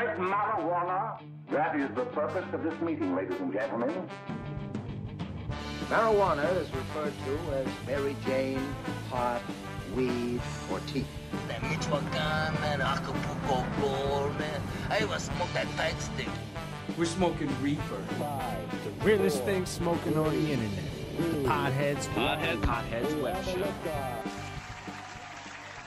great marijuana. That is the purpose of this meeting, ladies and gentlemen. Marijuana is referred to as Mary Jane, pot, weed, or tea. That Michoacan, man, Acapulco Gold, man. I even smoke that tight stick. We're smoking reefer. The realest thing smoking on the internet. The Podheads, Podheads, Podheads Web Show.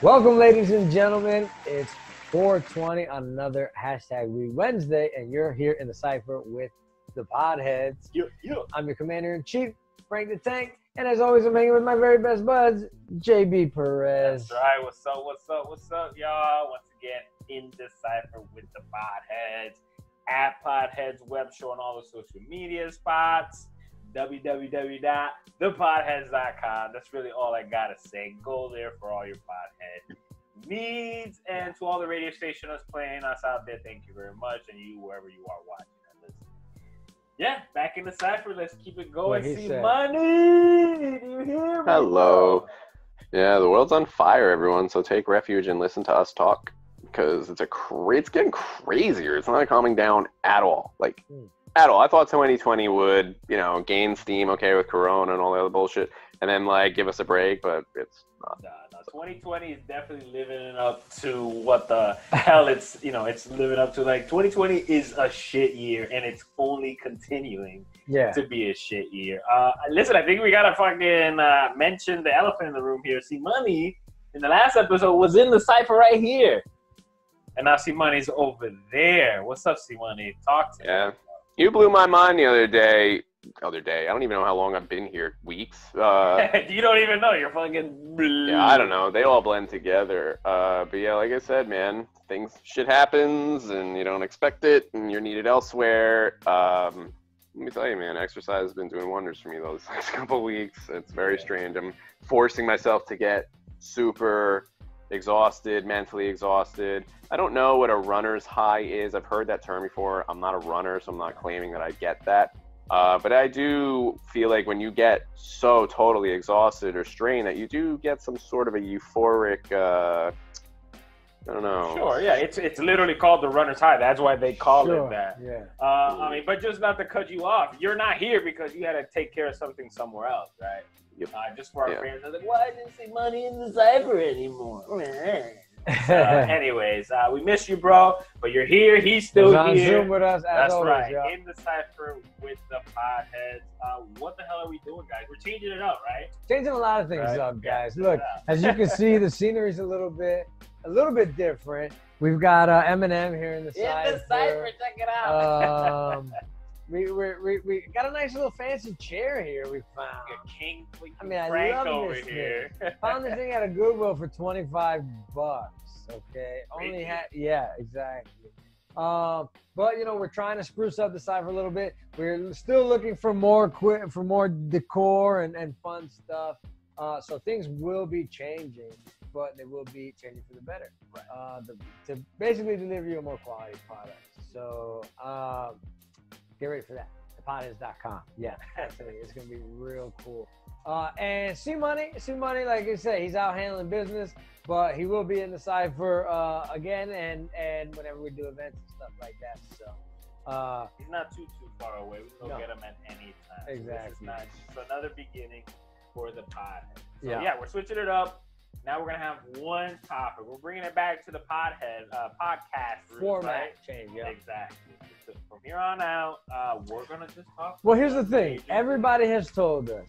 Welcome, ladies and gentlemen. It's 420 on another hashtag Weed Wednesday, and you're here in the cipher with the Podheads. You, you. I'm your commander in chief, Frank the Tank, and as always, I'm hanging with my very best buds, JB Perez. That's right. What's up? What's up? What's up, y'all? Once again, in the cipher with the Podheads at Podheads Web Show on all the social media spots. www.thepodheads.com. That's really all I gotta say. Go there for all your Podhead needs, and to all the radio stations playing us out there. Thank you very much, and you wherever you are watching and listening. Yeah, back in the cipher. Let's keep it going. See said. money. Do you hear me? Hello. Yeah, the world's on fire, everyone. So take refuge and listen to us talk because it's a cra- it's getting crazier. It's not calming down at all. Like Hmm. at all. I thought 2020 would, you know, gain steam, okay, with Corona and all the other bullshit, and then like give us a break, but it's not. Nah, nah, 2020 is definitely living up to what the hell it's you know it's living up to. Like 2020 is a shit year, and it's only continuing Yeah. to be a shit year. Uh, listen, I think we gotta fucking uh, mention the elephant in the room here. C Money in the last episode was in the cipher right here, and now C Money's over there. What's up, see money? Talk to Yeah. You blew my mind the other day. Other day, I don't even know how long I've been here. Weeks. Uh, you don't even know. You're fucking. Yeah, I don't know. They all blend together. Uh, but yeah, like I said, man, things shit happens and you don't expect it and you're needed elsewhere. Um, let me tell you, man, exercise has been doing wonders for me those last couple weeks. It's very strange. I'm forcing myself to get super exhausted, mentally exhausted. I don't know what a runner's high is. I've heard that term before. I'm not a runner, so I'm not claiming that I get that. Uh, but I do feel like when you get so totally exhausted or strained that you do get some sort of a euphoric, uh, I don't know. Sure, yeah, it's it's literally called the runner's high. That's why they call Sure, it that. Yeah. Uh, I mean, but just not to cut you off, you're not here because you had to take care of something somewhere else, right? Yep. Uh, just for our Yeah. fans, I was like, why didn't C Money in the cipher anymore? Uh, anyways, uh, we miss you, bro, but you're here. He's still He's on here. Zoom with us as That's always, right. y'all. In the cipher with the podheads. Uh, what the hell are we doing, guys? We're changing it up, right? Changing a lot of things Right. up, Yeah. guys. Look, Yeah. as you can see, the scenery's a little bit, a little bit different. We've got uh, Eminem here in the In cipher. the cipher, check it out. Got a nice little fancy chair here we found. Your King I mean, I Frank love over this here. Found this thing at a Goodwill for 25 bucks. Okay. Only had, yeah, exactly. Um, but you know, we're trying to spruce up the side for a little bit. We're still looking for more for more decor and, and fun stuff. Uh, so things will be changing, but they will be changing for the better. Right. Uh, the, to basically deliver you a more quality product. So um, get ready for that. Thepodheads.com. Yeah, it's gonna be real cool. Uh, and C Money, C Money, like I said, he's out handling business, but he will be in the cipher uh, again, and and whenever we do events and stuff like that. So, uh, He's not too too far away. We can go No. get him at any time. So This is Exactly. another beginning for the pod. So Yeah. yeah. we're switching it up. Now we're gonna have one topic. We're bringing it back to the podhead uh, podcast roots, format right? change. Yeah. Exactly. So from here on out, uh, we're gonna just talk. Well, here's the thing. Everybody has told us,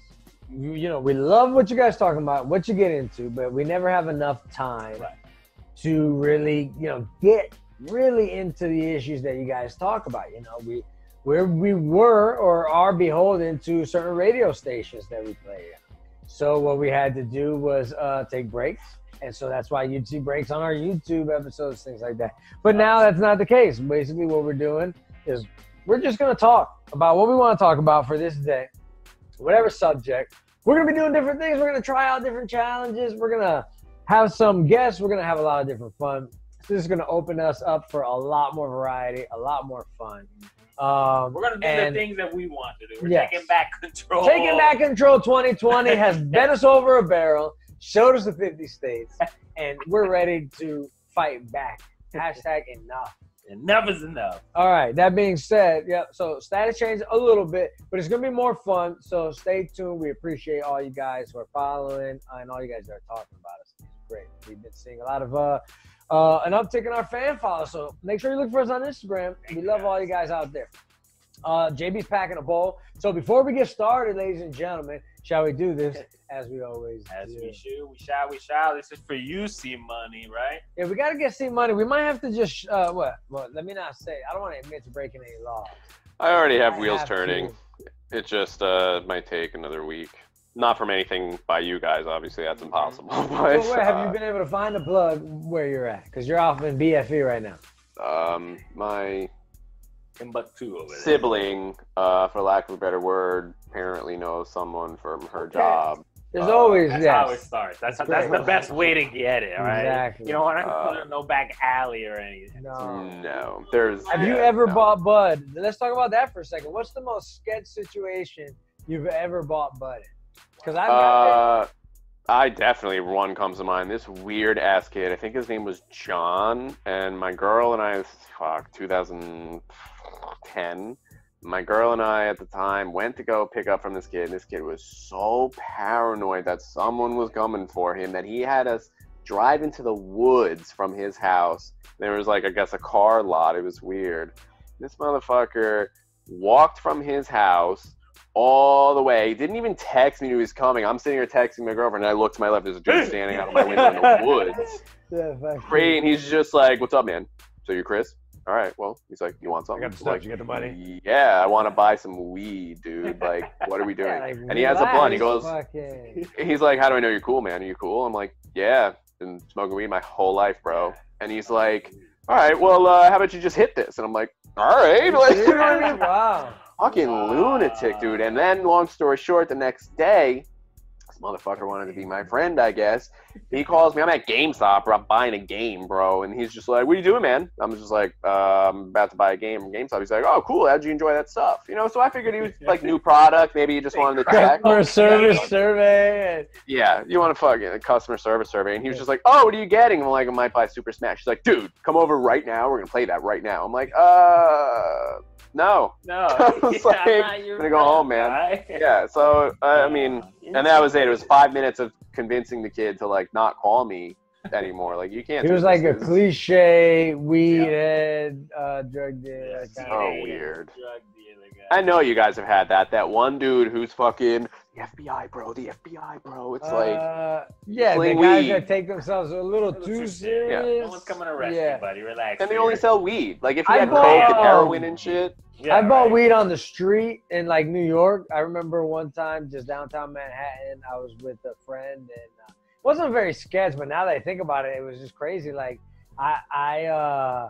you, you know, we love what you guys talking about, what you get into, but we never have enough time Right. to really, you know, get really into the issues that you guys talk about. You know, we where we were or are beholden to certain radio stations that we play. So what we had to do was uh, take breaks. And so that's why you'd see breaks on our YouTube episodes, things like that. But now that's not the case. Basically, what we're doing is we're just going to talk about what we want to talk about for this day, whatever subject. We're going to be doing different things. We're going to try out different challenges. We're going to have some guests. We're going to have a lot of different fun. This is going to open us up for a lot more variety, a lot more fun. Um, We're gonna do and the things that we want to do. We're Yes. taking back control. Taking back control 2020 has bent us over a barrel, showed us the 50 states, and we're ready to fight back. Hashtag enough enough is enough. All right. That being said, yeah. So status changed a little bit, but it's gonna be more fun. So stay tuned. We appreciate all you guys who are following and all you guys that are talking about us. It's great. We've been seeing a lot of uh, uh, an uptick in our fan follow. So make sure you look for us on Instagram. We love all you guys out there. Uh, JB's packing a bowl. So before we get started, ladies and gentlemen, shall we do this as we always As do? we should, we shall, we shall. This is for you, C Money, right? Yeah, we gotta get C money. We might have to just uh, what? Well, let me not say. I don't want to admit to breaking any laws. I already have I wheels have turning. to. It just uh, might take another week. Not from anything by you guys, obviously. That's impossible. But So where, have uh, you been able to find a plug where you're at? Because you're off in BFE right now. um, my Timbuktu over there. sibling, uh, for lack of a better word, apparently knows someone from her Okay. job. There's Uh, always That's yes. how it starts. That's That's that's the best way to get it, all right? Exactly. You don't want to Uh, put in no back alley or anything. No. No, there's. Have you ever no. bought bud? Let's talk about that for a second. What's the most sketch situation you've ever bought bud in? Because I've got Uh, I definitely one comes to mind. This weird ass kid. I think his name was John, and my girl and I, fuck, 2010. My girl and I at the time went to go pick up from this kid. And this kid was so paranoid that someone was coming for him that he had us drive into the woods from his house. There was like, I guess, a car lot. It was weird. This motherfucker walked from his house all the way. He didn't even text me he was coming. I'm sitting here texting my girlfriend, and I look to my left. There's a dude standing out of my window in the woods. yeah, Great, and he's just like, "What's up, man? So you're Chris? All right. Well, he's like, you want something? got the stuff, like, you got the money? Yeah, I want to buy some weed, dude. Like, what are we doing? Yeah, like, and he has a blunt. He goes, fucking- he's like, how do I know you're cool, man? Are you cool? I'm like, yeah, been smoking weed my whole life, bro. And he's like, all right, well, uh, how about you just hit this? And I'm like, all right, like, you know what I mean? wow. Fucking lunatic, dude. And then, long story short, the next day, this motherfucker wanted to be my friend, I guess. He calls me. I'm at GameStop, bro. I'm buying a game, bro. And he's just like, "What are you doing, man?" I'm just like, uh, "I'm about to buy a game from GameStop." He's like, "Oh, cool. How'd you enjoy that stuff?" You know. So I figured he was like new product. Maybe he just wanted to check. Customer service survey. Yeah, you want to fucking a customer service survey, and he was just like, "Oh, what are you getting?" I'm like, "I might buy Super Smash." He's like, "Dude, come over right now. We're gonna play that right now." I'm like, "Uh, no." No, I was yeah, like, I'm gonna go home, man. right? Yeah. So uh, I mean, and that was it. It was five minutes of convincing the kid to like not call me anymore. Like you can't. he was like a this. cliche weed head, uh, drug dealer. Yeah, kind Oh, weird. drug dealer guy. I know you guys have had that. That one dude who's fucking the FBI, bro. The FBI, bro. It's like Uh, yeah, the guys weed. that take themselves a little A little too too serious. serious. No one's coming to arrest yeah. you, buddy. Relax. and they only sell weed. Like if you I had bought- coke and heroin and shit. Yeah, I bought right. weed on the street in like New York. I remember one time just downtown Manhattan. I was with a friend and uh, it wasn't very sketch, but now that I think about it, it was just crazy. Like I, I, uh,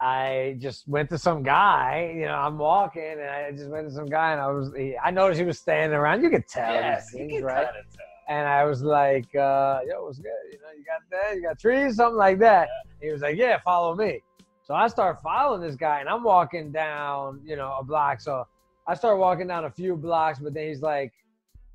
I just went to some guy. You know, I'm walking and I just went to some guy and I was, he, I noticed he was standing around. You could tell Yes, these you things, can right? kinda tell. And I was like, uh, yo, what's good? You know, you got that? You got trees? Something like that. He was like, yeah, follow me. So I start following this guy and I'm walking down, you know, a block. So I start walking down a few blocks, but then he's like,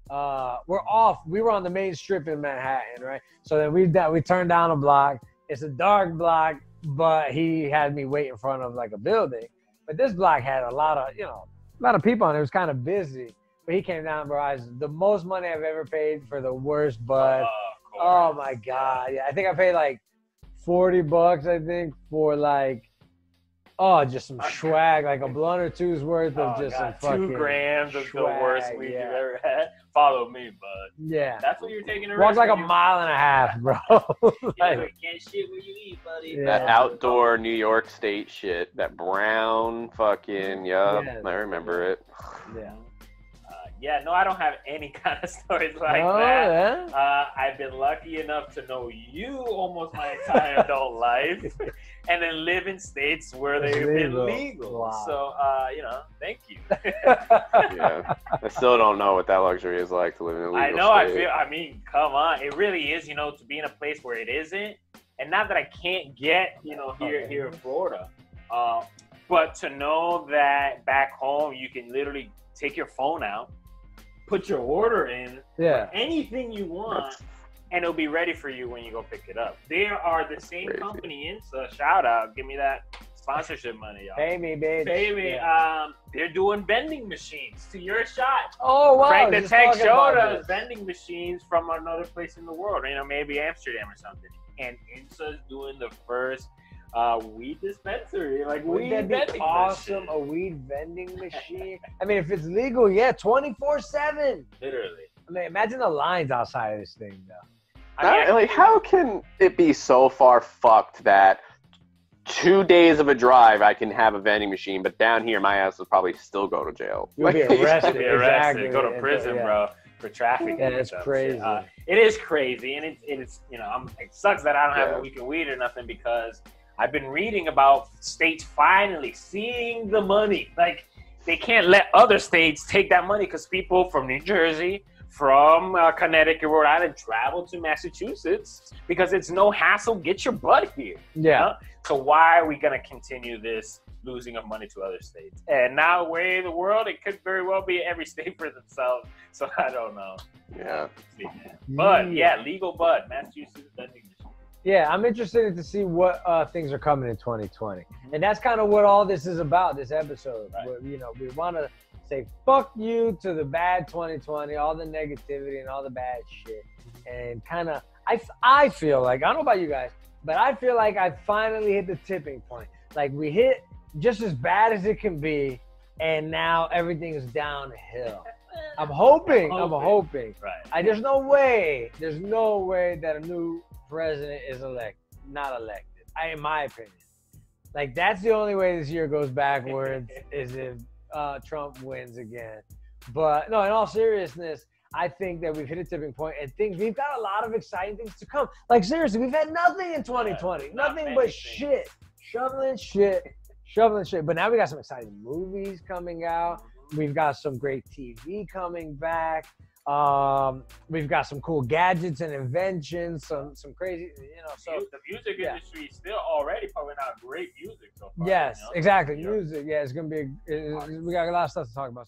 uh, we're off. We were on the main strip in Manhattan, right? So then we that we turned down a block. It's a dark block, but he had me wait in front of like a building. But this block had a lot of, you know, a lot of people on it. It was kind of busy. But he came down, bro. I was the most money I've ever paid for the worst bud. Oh my god! Yeah, I think I paid like forty bucks. I think for like, oh, just some swag, like a blunt or two's worth of Oh, just God, some fucking two grams of the worst swag, weed yeah. you've ever had. Follow me, bud. Yeah, That's what you're taking. walked like a mile and a half, bro. Yeah, Like, can't shit where you eat, buddy. Yeah. That outdoor New York State shit. That brown fucking. Mm-hmm. Yup, Yeah. I remember it. yeah. Yeah, no, I don't have any kind of stories like oh, that. yeah. Uh, I've been lucky enough to know you almost my entire adult life, and then live in states where It's they've been legal. legal. Wow. So, uh, you know, thank you. Yeah, I still don't know what that luxury is like to live in a legal I know. I feel. I mean, come on. It really is. You know, to be in a place where it isn't, and not that I can't get, you know, here here in Florida, uh, but to know that back home you can literally take your phone out, put your order in, yeah. anything you want, and it'll be ready for you when you go pick it up. They are the same Crazy. company. Insa, shout out, give me that sponsorship money, y'all. Pay me, bitch. Pay me. Yeah. Um, they're doing vending machines to your shot. oh wow! Frank the just Tank showed us vending machines from another place in the world, you know, maybe Amsterdam or something. And Insa's doing the first uh, weed dispensary, like Wouldn't weed that be vending awesome? machine. A weed vending machine. I mean, if it's legal, yeah, twenty four seven. Literally. I mean, imagine the lines outside of this thing, though. I mean, like, how can it be so far fucked that two days of a drive I can have a vending machine, but down here my ass will probably still go to jail? You'll be Like, arrested. be arrested, Exactly. go to prison, yeah. bro, for trafficking. Yeah, it's crazy. Uh, it is crazy, and it, it's you know, I'm, it sucks that I don't have Yeah. a week of weed or nothing because I've been reading about states finally seeing the money. Like they can't let other states take that money because people from New Jersey, from uh, Connecticut, Rhode Island travel to Massachusetts because it's no hassle. Get your butt here. Yeah. So why are we gonna continue this losing of money to other states? And now, way in the world, it could very well be every state for themselves. So I don't know. Yeah. See. But yeah, legal bud, Massachusetts vending machine. Yeah, I'm interested to see what uh, things are coming in 2020, and that's kind of what all this is about. This episode, Right. Where, you know, we want to say fuck you to the bad 2020, all the negativity and all the bad shit, and kind of, I I feel like I don't know about you guys, but I feel like I finally hit the tipping point. Like we hit just as bad as it can be, and now everything is downhill. I'm hoping. I'm Hoping. hoping. Right. I, there's no way. There's no way that a new president is elect, not elected. I, in my opinion, like that's the only way this year goes backwards is if uh, Trump wins again. But no, in all seriousness, I think that we've hit a tipping point and things. We've got a lot of exciting things to come. Like seriously, we've had nothing in 2020. not nothing but things. shit, shoveling shit, shoveling shit. But now we got some exciting movies coming out. We've got some great TV coming back. Um, we've got some cool gadgets and inventions, some some crazy, you know. So the music yeah. industry is still already putting out great music so far. yes, you know? exactly. Yeah. Music, yeah, it's gonna be. It, we got a lot of stuff to talk about.